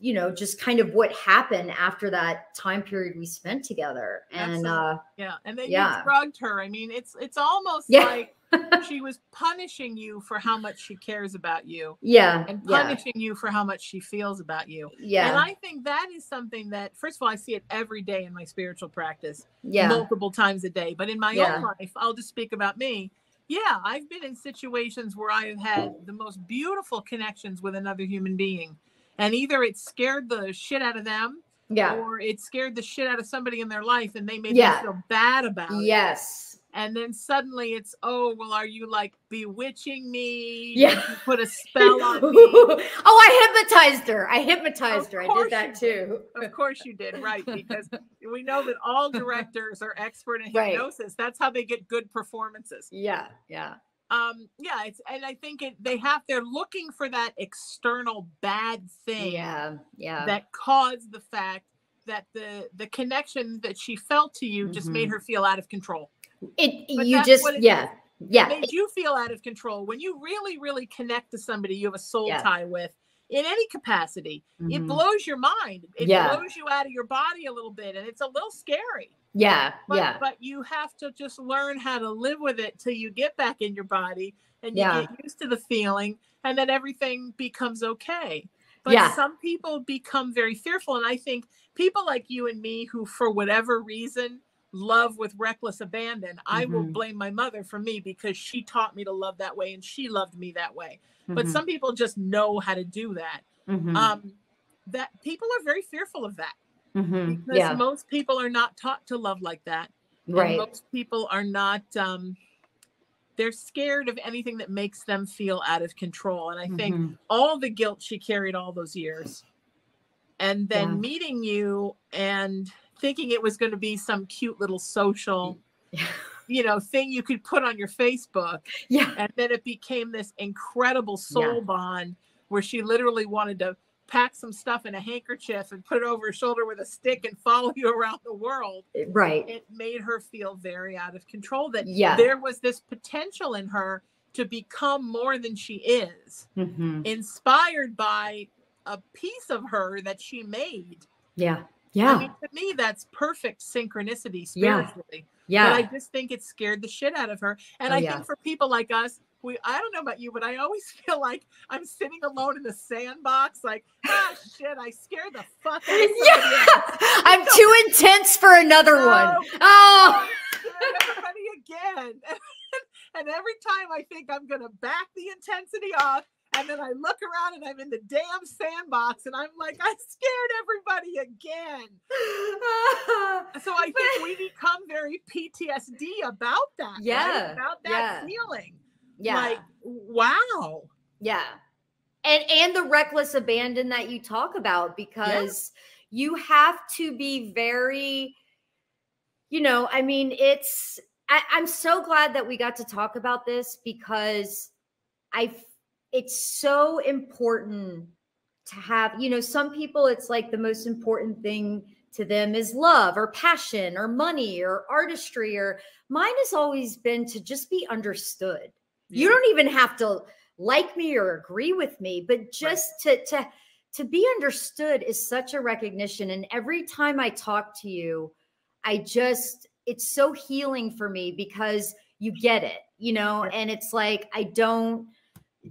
Speaker 3: you know just kind of what happened after that time period we spent together and uh
Speaker 2: Yeah, and then
Speaker 3: Yeah.
Speaker 2: you drugged her. I mean, it's it's almost
Speaker 3: Yeah.
Speaker 2: like she was punishing you for how much she cares about you
Speaker 3: yeah
Speaker 2: and
Speaker 3: yeah
Speaker 2: punishing you for how much she feels about you.
Speaker 3: Yeah and
Speaker 2: I think that is something that, first of all, I see it every day in my spiritual practice,
Speaker 3: yeah
Speaker 2: multiple times a day. But in my
Speaker 3: Yeah.
Speaker 2: own life, I'll just speak about me. Yeah, I've been in situations where I have had the most beautiful connections with another human being. And either it scared the shit out of them
Speaker 3: Yeah.
Speaker 2: or it scared the shit out of somebody in their life and they made
Speaker 3: Yeah.
Speaker 2: them feel bad about it.
Speaker 3: Yes.
Speaker 2: And then suddenly it's, oh, well, are you like bewitching me?
Speaker 3: Yeah.
Speaker 2: Put a spell on me.
Speaker 3: oh, I hypnotized her. I hypnotized
Speaker 2: Of
Speaker 3: her. I did that too.
Speaker 2: Of course you did, right? Because we know that all directors are expert in hypnosis.
Speaker 3: Right.
Speaker 2: hypnosis. That's how they get good performances.
Speaker 3: Yeah. Yeah.
Speaker 2: Um, yeah, it's and I think it, they have they're looking for that external bad thing
Speaker 3: Yeah. Yeah.
Speaker 2: that caused the fact that the the connection that she felt to you just made
Speaker 3: Mhm.
Speaker 2: her feel out of control.
Speaker 3: it
Speaker 2: but
Speaker 3: you just
Speaker 2: it
Speaker 3: yeah.
Speaker 2: It
Speaker 3: Yeah.
Speaker 2: made you feel out of control when you really, really connect to somebody you have a soul
Speaker 3: Yeah.
Speaker 2: tie with in any capacity. It
Speaker 3: Mhm.
Speaker 2: blows your mind. It
Speaker 3: Yeah.
Speaker 2: blows you out of your body a little bit, and it's a little scary.
Speaker 3: Yeah.
Speaker 2: But,
Speaker 3: yeah.
Speaker 2: but you have to just learn how to live with it till you get back in your body and you
Speaker 3: Yeah.
Speaker 2: get used to the feeling, and then everything becomes okay. But
Speaker 3: Yeah.
Speaker 2: some people become very fearful, and I think people like you and me, who for whatever reason love with reckless abandon, I will
Speaker 3: Mhm.
Speaker 2: blame my mother for me because she taught me to love that way, and she loved me that way. But
Speaker 3: Mhm.
Speaker 2: some people just know how to do that.
Speaker 3: Mhm.
Speaker 2: Um, that people are very fearful of that
Speaker 3: Mhm.
Speaker 2: because
Speaker 3: yeah.
Speaker 2: most people are not taught to love like that and
Speaker 3: Right.
Speaker 2: most people are not um they're scared of anything that makes them feel out of control and i think
Speaker 3: Mhm.
Speaker 2: all the guilt she carried all those years and then
Speaker 3: Yeah.
Speaker 2: meeting you and thinking it was going to be some cute little social you know thing you could put on your facebook
Speaker 3: yeah.
Speaker 2: and then it became this incredible soul
Speaker 3: Yeah.
Speaker 2: bond where she literally wanted to pack some stuff in a handkerchief and put it over her shoulder with a stick and follow you around the world
Speaker 3: Right.
Speaker 2: it made her feel very out of control that
Speaker 3: Yeah.
Speaker 2: there was this potential in her to become more than she is
Speaker 3: Mhm.
Speaker 2: inspired by a piece of her that she made
Speaker 3: Yeah.
Speaker 2: i
Speaker 3: Yeah.
Speaker 2: mean to me that's perfect synchronicity
Speaker 3: Yeah.
Speaker 2: spiritually
Speaker 3: Yeah.
Speaker 2: but i just think it scared the shit out of her and
Speaker 3: Oh,
Speaker 2: i
Speaker 3: yeah.
Speaker 2: think for people like us we i don't know about you but i always feel like i'm sitting alone in the sandbox like ah shit i scared the fuck out of somebody
Speaker 3: yeah. I'm too intense for another one.
Speaker 2: No.
Speaker 3: Oh.
Speaker 2: scared everybody again. and every time I think I'm going to back the intensity off, and then I look around and I'm in the damn sandbox, and I'm like, I scared everybody again. So I think we become very PTSD about that. right?
Speaker 3: Yeah,
Speaker 2: About that
Speaker 3: yeah.
Speaker 2: feeling.
Speaker 3: Yeah.
Speaker 2: Like, wow.
Speaker 3: Yeah. And and the reckless abandon that you talk about because you have to be very you know, I mean it's I, I'm so glad that we got to talk about this because I it's so important to have, you know, some people it's like the most important thing to them is love or passion or money or artistry or mine has always been to just be understood. You don't even have to like me or agree with me, but just to to to be understood is such a recognition. And every time I talk to you, I just it's so healing for me because you get it, you know,
Speaker 2: Yeah.
Speaker 3: and it's like I don't,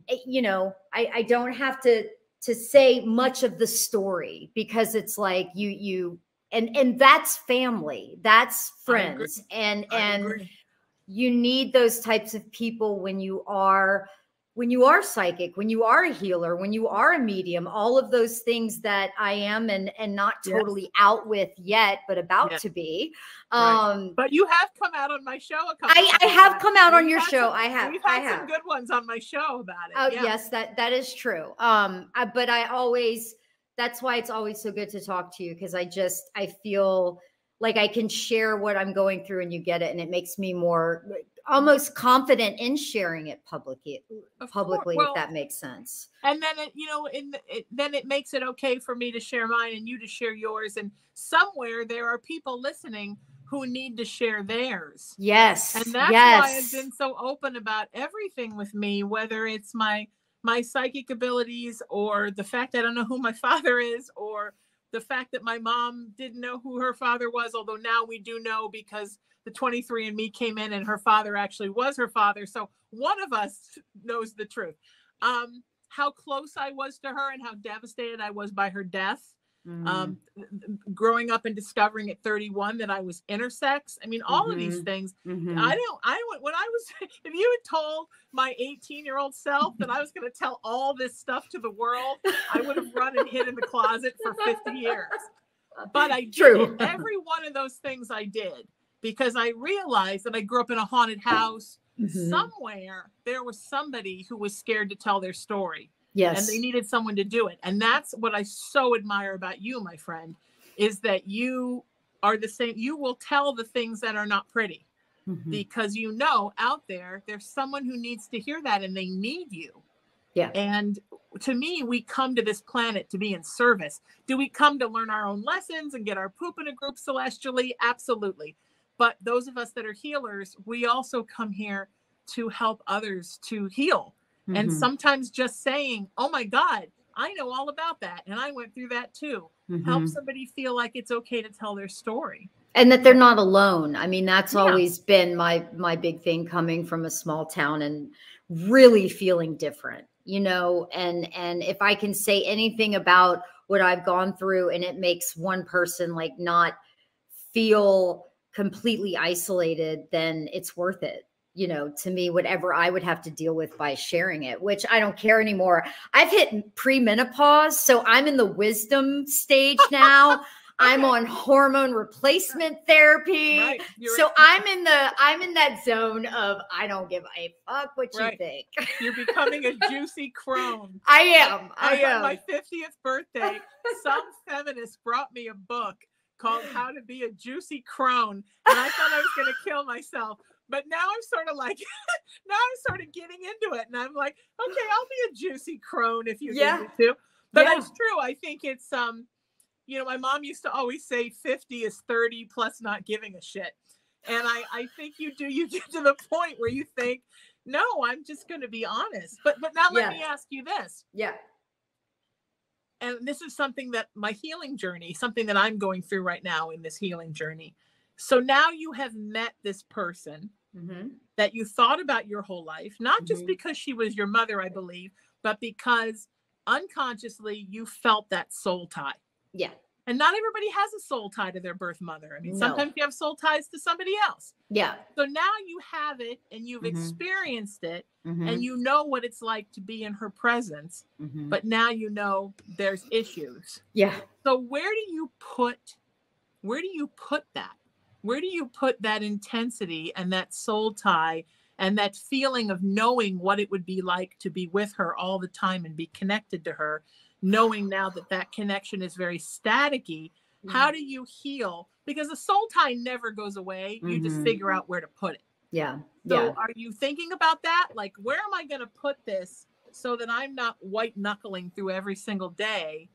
Speaker 3: eh, you know, I I don't have to to say much of the story because it's like you you and and that's family, that's friends, and
Speaker 2: I
Speaker 3: and
Speaker 2: agree.
Speaker 3: You need those types of people when you are when you are psychic when you are a healer when you are a medium all of those things that i am and and not
Speaker 2: Yes.
Speaker 3: totally out with yet but about
Speaker 2: Yeah.
Speaker 3: to be
Speaker 2: Right.
Speaker 3: um
Speaker 2: But you have come out on my show a couple
Speaker 3: i i have come out on
Speaker 2: We've
Speaker 3: your show
Speaker 2: some-
Speaker 3: i have
Speaker 2: We've
Speaker 3: i
Speaker 2: had some good ones on my show about it.
Speaker 3: Oh
Speaker 2: yeah.
Speaker 3: yes, that that is true. Um, I, but I always that's why it's always so good to talk to you because I just I feel like I can share what I'm going through and you get it, and it makes me more almost confident in sharing it publicly
Speaker 2: Of
Speaker 3: publicly
Speaker 2: Well,
Speaker 3: if that makes sense.
Speaker 2: and then it, you know in it, then it makes it okay for me to share mine and you to share yours and somewhere there are people listening who need to share theirs
Speaker 3: Yes,
Speaker 2: and that's
Speaker 3: yes,
Speaker 2: why i've been so open about everything with me whether it's my my psychic abilities or the fact i don't know who my father is or the fact that my mom didn't know who her father was although now we do know because the 23andMe came in and her father actually was her father. So one of us knows the truth. Um how close i was to her and how devastated i was by her death
Speaker 3: Mm,
Speaker 2: um growing up and discovering at 31 that i was intersex i mean all of these
Speaker 3: Mhm.
Speaker 2: things
Speaker 3: mhm.
Speaker 2: I don't. I went when I was. If you had told my 18 year old self that I was going to tell all this stuff to the world, I would have run and hid in the closet for 50 years. but I did
Speaker 3: True.
Speaker 2: it. every one of those things I did because I realized that I grew up in a haunted house.
Speaker 3: Mhm.
Speaker 2: Somewhere there was somebody who was scared to tell their story
Speaker 3: yes.
Speaker 2: and they needed someone to do it. And that's what I so admire about you, my friend, is that you are the same. You will tell the things that are not pretty
Speaker 3: Mhm.
Speaker 2: because you know out there there's someone who needs to hear that and they need you.
Speaker 3: Yeah.
Speaker 2: And to me, we come to this planet to be in service. Do we come to learn our own lessons and get our poop in a group celestially? Absolutely. But those of us that are healers, we also come here to help others to heal. And
Speaker 3: Mhm.
Speaker 2: sometimes just saying, oh my God, I know all about that. And I went through that too. Help
Speaker 3: Mhm.
Speaker 2: somebody feel like it's okay to tell their story.
Speaker 3: and that they're not alone i mean that's
Speaker 2: Yeah.
Speaker 3: always been my my big thing coming from a small town and really feeling different you know and and if i can say anything about what i've gone through and it makes one person like not feel completely isolated then it's worth it you know to me whatever i would have to deal with by sharing it which i don't care anymore i've hit premenopause so i'm in the wisdom stage now i'm on hormone replacement therapy
Speaker 2: Right.
Speaker 3: So i'm in the i'm in that zone of i don't give a fuck what you think
Speaker 2: you're becoming a juicy crone.
Speaker 3: i am i
Speaker 2: on
Speaker 3: am
Speaker 2: my 50th birthday, some feminist brought me a book called How to Be a Juicy Crone. And I thought I was going to kill myself. But now I'm sort of like, now I'm sort of getting into it. And I'm like, okay, I'll be a juicy crone if you
Speaker 3: Yeah.
Speaker 2: need me to. But
Speaker 3: Yeah.
Speaker 2: it's true. I think it's, um, you know, my mom used to always say 50 is 30 plus not giving a shit. And I, I think you do, you get to the point where you think, no, I'm just going to be honest. But, but now let
Speaker 3: Yeah.
Speaker 2: me ask you this
Speaker 3: yeah
Speaker 2: and this is something that my healing journey, something that I'm going through right now in this healing journey. So now you have met this person
Speaker 3: hmm
Speaker 2: that you thought about your whole life, not just
Speaker 3: Mhm.
Speaker 2: because she was your mother, I believe, but because unconsciously you felt that soul tie.
Speaker 3: yeah
Speaker 2: And not everybody has a soul tie to their birth mother. I mean,
Speaker 3: No.
Speaker 2: sometimes you have soul ties to somebody else.
Speaker 3: yeah
Speaker 2: So now you have it and you've
Speaker 3: Mhm.
Speaker 2: experienced it
Speaker 3: Mhm.
Speaker 2: and you know what it's like to be in her presence,
Speaker 3: Mhm.
Speaker 2: but now you know there's issues.
Speaker 3: yeah
Speaker 2: So where do you put where do you put that? Where do you put that intensity and that soul tie and that feeling of knowing what it would be like to be with her all the time and be connected to her, knowing now that that connection is very staticky? How do you heal? Because the soul tie never goes away. You just
Speaker 3: Mhm.
Speaker 2: figure out where to put it.
Speaker 3: yeah
Speaker 2: So
Speaker 3: yeah
Speaker 2: are you thinking about that? Like, where am I going to put this so that I'm not white knuckling through every single day,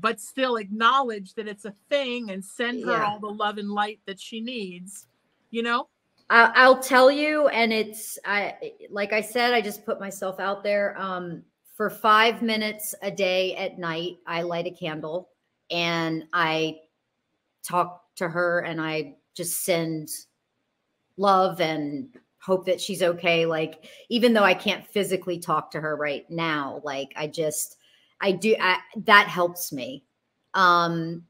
Speaker 2: but still acknowledge that it's a thing and send her
Speaker 3: Yeah.
Speaker 2: all the love and light that she needs? You know?
Speaker 3: I'll tell you, and it's I like I said, I just put myself out there. Um, for five minutes a day at night, I light a candle and I talk to her, and I just send love and hope that she's okay. Like even though I can't physically talk to her right now, like I just I do I, that helps me. Um,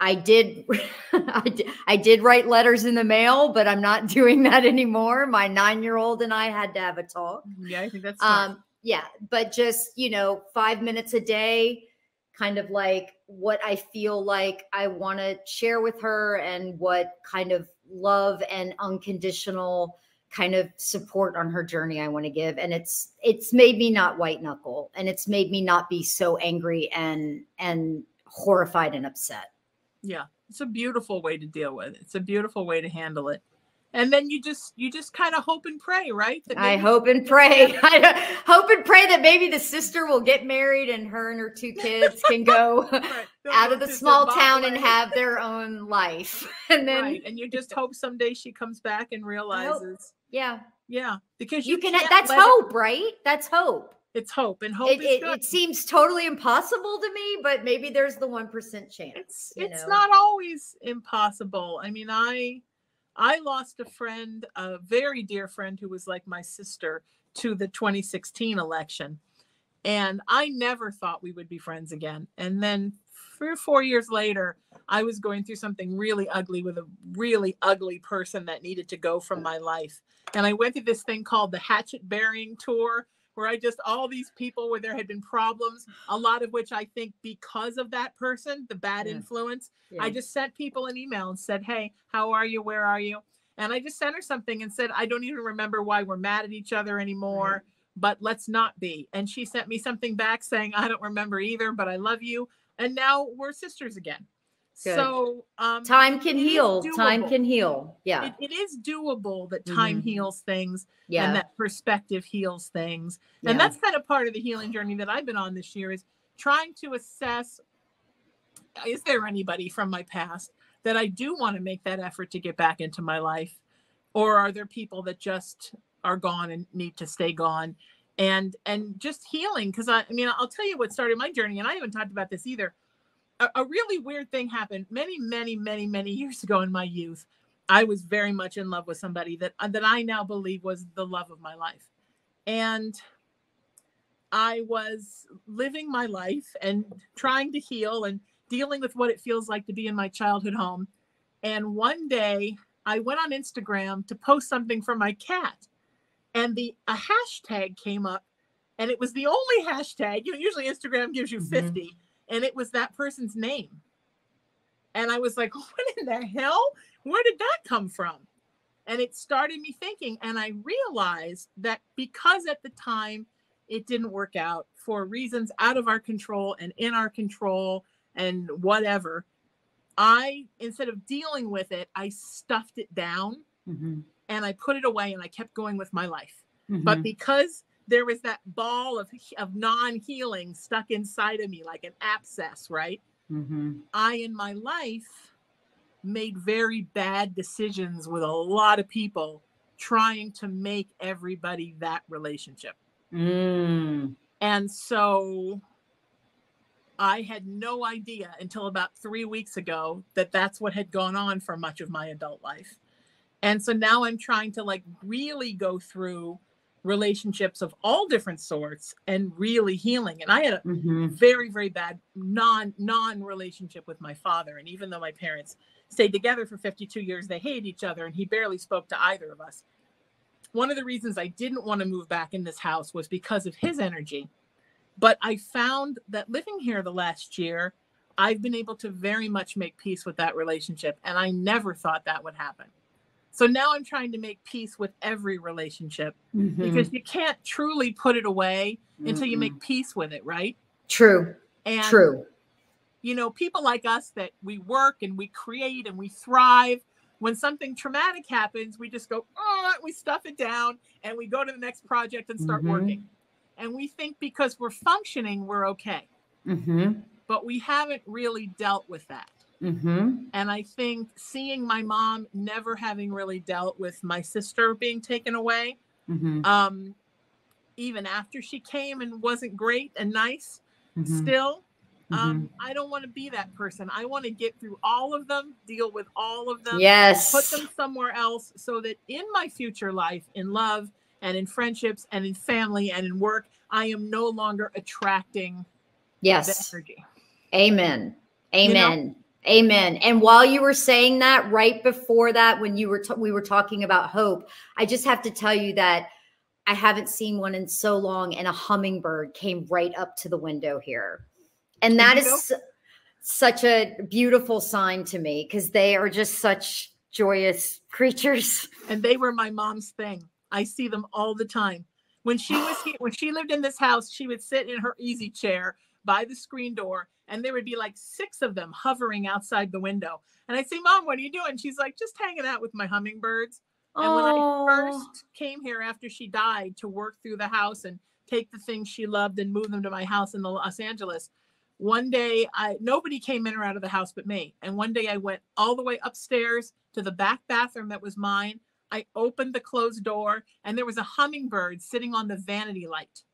Speaker 3: I did, I did, I did write letters in the mail, but I'm not doing that anymore. My nine year old and I had to have a talk.
Speaker 2: Yeah, I think that's smart.
Speaker 3: Um, yeah, but just, you know, five minutes a day, kind of like what I feel like I want to share with her and what kind of love and unconditional kind of support on her journey I want to give. And it's, it's made me not white knuckle and it's made me not be so angry and, and horrified and upset.
Speaker 2: yeah, it's a beautiful way to deal with it. It's a beautiful way to handle it. And then you just you just kind of hope and pray, right? That
Speaker 3: I hope and pray. I hope and pray that maybe the sister will get married and her and her two kids can go
Speaker 2: Right,
Speaker 3: out of the small town and have their own life. And then,
Speaker 2: right. And you just hope someday she comes back and realizes,
Speaker 3: yeah,
Speaker 2: yeah, because
Speaker 3: you,
Speaker 2: you,
Speaker 3: can. That's
Speaker 2: let it-
Speaker 3: hope, right? That's hope.
Speaker 2: it's hope, and hope
Speaker 3: It,
Speaker 2: is
Speaker 3: it,
Speaker 2: good.
Speaker 3: it seems totally impossible to me, but maybe there's the one percent chance.
Speaker 2: it's it's
Speaker 3: know?
Speaker 2: not always impossible. I mean, I I lost a friend, a very dear friend who was like my sister to the 2016 election. And I never thought we would be friends again. And then three or four years later, I was going through something really ugly with a really ugly person that needed to go from my life. And I went through this thing called the hatchet burying tour, where I just all these people where there had been problems, a lot of which I think because of that person, the bad
Speaker 3: Yeah.
Speaker 2: influence.
Speaker 3: Yeah.
Speaker 2: I just sent people an email and said, Hey, how are you? Where are you? And I just sent her something and said, I don't even remember why we're mad at each other anymore, but let's not be. And she sent me something back saying, I don't remember either, but I love you. And now we're sisters again.
Speaker 3: Good.
Speaker 2: So um,
Speaker 3: time can heal. Time can heal. Yeah.
Speaker 2: it, it is doable that time
Speaker 3: Mhm.
Speaker 2: heals things
Speaker 3: yeah.
Speaker 2: and that perspective heals things.
Speaker 3: yeah.
Speaker 2: And that's kind of part of the healing journey that I've been on this year is trying to assess is there anybody from my past that I do want to make that effort to get back into my life? Or are there people that just are gone and need to stay gone? And and just healing because I, I mean I'll tell you what started my journey, and I haven't talked about this either. A, a really weird thing happened many, many, many, many years ago in my youth. I was very much in love with somebody that uh, that I now believe was the love of my life. And I was living my life and trying to heal and dealing with what it feels like to be in my childhood home. And one day I went on Instagram to post something for my cat. And the a hashtag came up and it was the only hashtag. You know, usually Instagram gives you
Speaker 3: Mhm.
Speaker 2: 50 and it was that person's name. And I was like, what in the hell? Where did that come from? And it started me thinking. And I realized that because at the time it didn't work out for reasons out of our control and in our control and whatever, I, instead of dealing with it, I stuffed it down
Speaker 3: Mhm.
Speaker 2: and I put it away and I kept going with my life.
Speaker 3: Mhm.
Speaker 2: But because there was that ball of, of non healing stuck inside of me like an abscess, right?
Speaker 3: Mhm.
Speaker 2: I, in my life, made very bad decisions with a lot of people trying to make everybody that relationship.
Speaker 3: Mm.
Speaker 2: And so I had no idea until about three weeks ago that that's what had gone on for much of my adult life. And so now I'm trying to like really go through relationships of all different sorts and really healing. And I had a
Speaker 3: Mhm.
Speaker 2: very very bad non non relationship with my father and even though my parents stayed together for 52 years they hated each other and he barely spoke to either of us one of the reasons i didn't want to move back in this house was because of his energy but i found that living here the last year i've been able to very much make peace with that relationship and i never thought that would happen so now i'm trying to make peace with every relationship
Speaker 3: Mhm.
Speaker 2: because you can't truly put it away until you make peace with it right
Speaker 3: true.
Speaker 2: and
Speaker 3: True.
Speaker 2: you know, people like us that we work and we create and we thrive. When something traumatic happens, we just go, oh, we stuff it down and we go to the next project and start
Speaker 3: Mhm.
Speaker 2: working. And we think because we're functioning, we're okay.
Speaker 3: Mhm.
Speaker 2: But we haven't really dealt with that.
Speaker 3: Mhm.
Speaker 2: And I think seeing my mom never having really dealt with my sister being taken away,
Speaker 3: Mhm.
Speaker 2: um, even after she came and wasn't great and nice,
Speaker 3: Mhm.
Speaker 2: still
Speaker 3: Mhm.
Speaker 2: um, I don't want to be that person. I want to get through all of them, deal with all of them,
Speaker 3: yes.
Speaker 2: put them somewhere else so that in my future life, in love and in friendships and in family and in work, I am no longer attracting the
Speaker 3: yes.
Speaker 2: energy.
Speaker 3: Amen.
Speaker 2: You know?
Speaker 3: Amen. And while you were saying that, right before that, when you were we were talking about hope, I just have to tell you that I haven't seen one in so long, and a hummingbird came right up to the window here, and that is su- such a beautiful sign to me because they are just such joyous creatures.
Speaker 2: And they were my mom's thing. I see them all the time. When she was here, when she lived in this house, she would sit in her easy chair by the screen door and there would be like six of them hovering outside the window. And I'd say, Mom, what are you doing? She's like, just hanging out with my hummingbirds. And when I
Speaker 3: Oh.
Speaker 2: first came here after she died to work through the house and take the things she loved and move them to my house in the Los Angeles, one day I nobody came in or out of the house but me. And one day I went all the way upstairs to the back bathroom that was mine. I opened the closed door and there was a hummingbird sitting on the vanity light.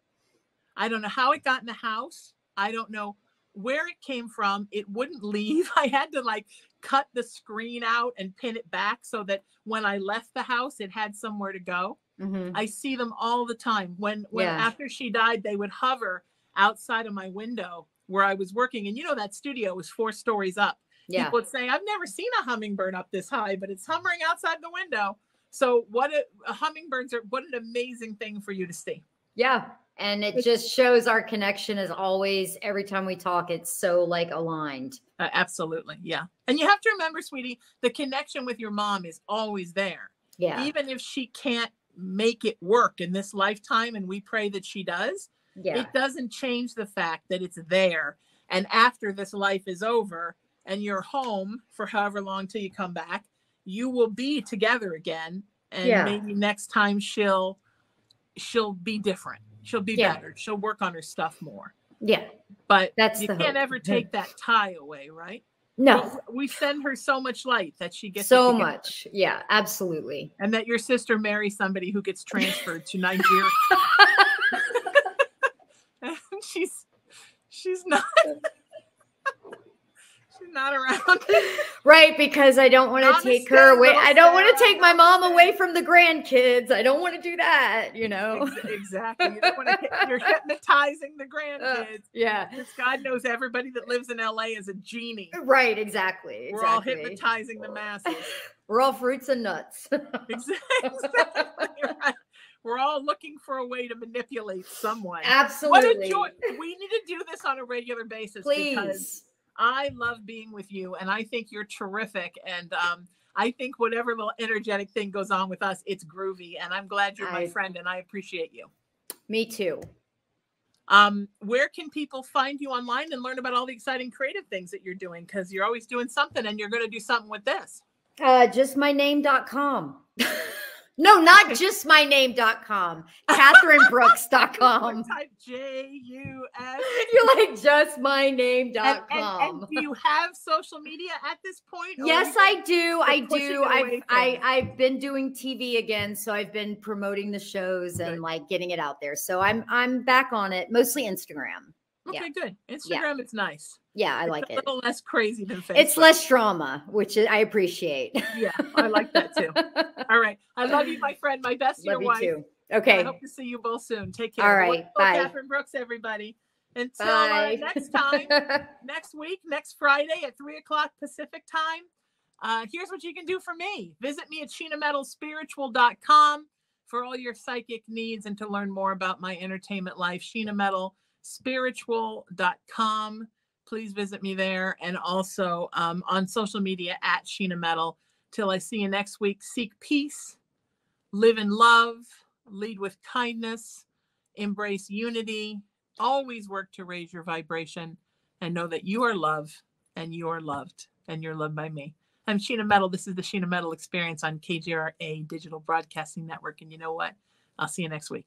Speaker 2: I don't know how it got in the house. I don't know where it came from. It wouldn't leave. I had to like cut the screen out and pin it back so that when I left the house, it had somewhere to go.
Speaker 3: Mhm.
Speaker 2: I see them all the time. When when
Speaker 3: Yeah.
Speaker 2: after she died, they would hover outside of my window where I was working. And you know that studio was four stories up.
Speaker 3: Yeah.
Speaker 2: People would say, I've never seen a hummingbird up this high, but it's hovering outside the window. So what a, a hummingbirds are what an amazing thing for you to see.
Speaker 3: Yeah. And it just shows our connection as always. Every time we talk, it's so like aligned.
Speaker 2: Uh, absolutely. Yeah. And you have to remember, sweetie, the connection with your mom is always there.
Speaker 3: Yeah.
Speaker 2: Even if she can't make it work in this lifetime, and we pray that she does,
Speaker 3: Yeah.
Speaker 2: it doesn't change the fact that it's there. And after this life is over and you're home for however long till you come back, you will be together again. And
Speaker 3: Yeah.
Speaker 2: maybe next time she'll she'll be different. She'll be
Speaker 3: Yeah.
Speaker 2: better. She'll work on her stuff more.
Speaker 3: yeah.
Speaker 2: But
Speaker 3: That's
Speaker 2: you can't
Speaker 3: hope.
Speaker 2: ever take that tie away, right?
Speaker 3: No.
Speaker 2: But we send her so much light that she gets
Speaker 3: So much. Yeah, absolutely.
Speaker 2: and that your sister marries somebody who gets transferred to Nigeria. and she's she's not she's not around.
Speaker 3: Right, because I don't want to take her away. I don't want to take my mom away from the grandkids. I don't want to do that, you know.
Speaker 2: Exactly. You don't want to, you're hypnotizing the grandkids.
Speaker 3: Yeah.
Speaker 2: Because God knows everybody that lives in LA is a genie.
Speaker 3: Right, exactly.
Speaker 2: We're all hypnotizing the masses.
Speaker 3: We're all fruits and nuts.
Speaker 2: Exactly. right. We're all looking for a way to manipulate someone. Absolutely. What a joy. We need to do this on a regular basis because
Speaker 3: Please.
Speaker 2: I love being with you and I think you're terrific. And um, I think whatever little energetic thing goes on with us, it's groovy. And I'm glad you're my friend and I appreciate you.
Speaker 3: Me too.
Speaker 2: Um, where can people find you online and learn about all the exciting creative things that you're doing? Because you're always doing something and you're going to do something with this.
Speaker 3: Uh, justmyname.com. no, not justmyname.com. KatherineBrooks.com.
Speaker 2: Type J U S.
Speaker 3: You're like
Speaker 2: And,
Speaker 3: justmyname.com.
Speaker 2: and, and do you have social media at this point?
Speaker 3: Yes, I do. I do. I've I, I've been doing TV again, so I've been promoting the shows and
Speaker 2: Good.
Speaker 3: like getting it out there. So I'm I'm back on it, mostly Instagram.
Speaker 2: Okay,
Speaker 3: yeah.
Speaker 2: good. Instagram, it's nice.
Speaker 3: Yeah, I
Speaker 2: It's
Speaker 3: like
Speaker 2: a
Speaker 3: it.
Speaker 2: little less crazy than Facebook.
Speaker 3: It's less drama, which I appreciate.
Speaker 2: Yeah, I like that too. All right. I love you, my friend. My best
Speaker 3: Love
Speaker 2: your
Speaker 3: you
Speaker 2: wife.
Speaker 3: too. Okay.
Speaker 2: I hope to see you both soon. Take care.
Speaker 3: All right, bye.
Speaker 2: Katherine Brooks, everybody. Until uh, next time, next week, next Friday at three o'clock Pacific time. Uh, here's what you can do for me. Visit me at sheenametalspiritual.com for all your psychic needs and to learn more about my entertainment life. sheenametalspiritual.com. Please visit me there and also um, on social media at Sheena Metal. Till I see you next week, seek peace, live in love, lead with kindness, embrace unity, always work to raise your vibration, and know that you are love and you are loved and you're loved by me. I'm Sheena Metal. This is the Sheena Metal Experience on KGRA Digital Broadcasting Network. And you know what? I'll see you next week.